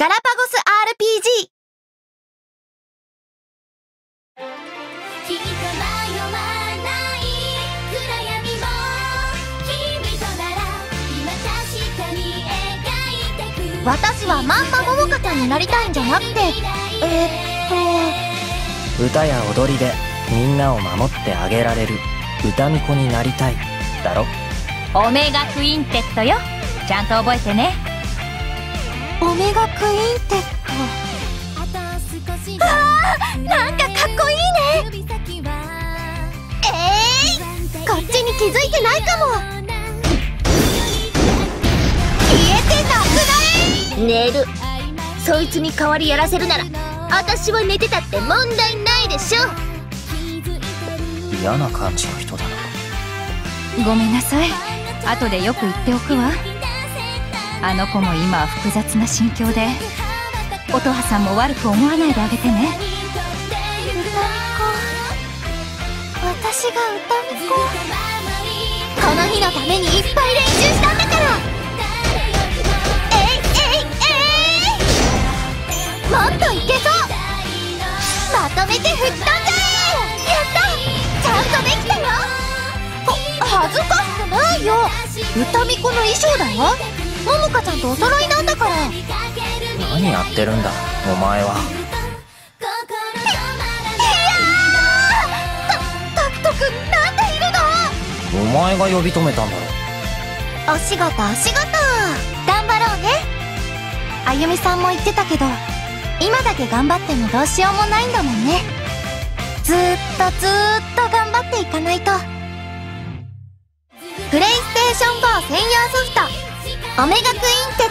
ガラパゴス RPG わない暗闇も君となら今確かに描いてく私はまんまももかちゃんになりたいんじゃなくて。えー、っと歌や踊りでみんなを守ってあげられる。歌巫女になりたい。だろ？オメガクインテットよ。ちゃんと覚えてねオメガクインテッあと少しあーなんかかっこいいね。えーいこっちに気づいてないかも。消えてなくない？寝る。そいつに代わりやらせるなら私は寝てたって問題ないでしょ。嫌な感じの人だな。ごめんなさい。後でよく言っておくわあの子も今は複雑な心境で音羽さんも悪く思わないであげてね。私が歌巫女この日のためにいっぱい練習したんだから。えいえいえい。もっといけそう。まとめて吹っ飛んじゃえ。やった。ちゃんとできたよ。は恥ずかしくないよ。歌巫女の衣装だよももかちゃんとお揃いなんだから。何やってるんだお前は。タクトくんなんでいるの？お前が呼び止めたんだろ。お仕事お仕事。頑張ろうね。あゆみさんも言ってたけど今だけ頑張ってもどうしようもないんだもんね。ずーっとずーっと頑張っていかないと。プレイステーション4専用ソフトオメガクインテッ